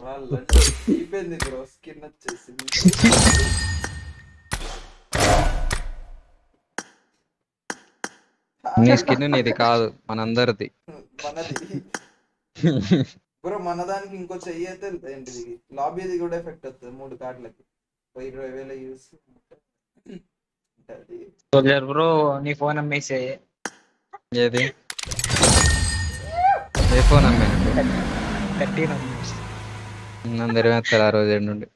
అయిపోయింది bro skin వచ్చేసింది నీ స్కిన్ నీది కాదు మనందరిది మనది బ్రో మన దానికి ఇంకో చెయ్యి అయితే ఏంటిది లాబీది కూడా ఎఫెక్ట్ వస్తుంది మూడు కార్డులకి ఇరవై వేల యూస్ సోల్జర్ బ్రో నీ ఫోన్ అమ్మేసే ఏది ఏ ఫోన్ థర్టీన్ అందరి వేస్తారు ఆ రోజు నుండి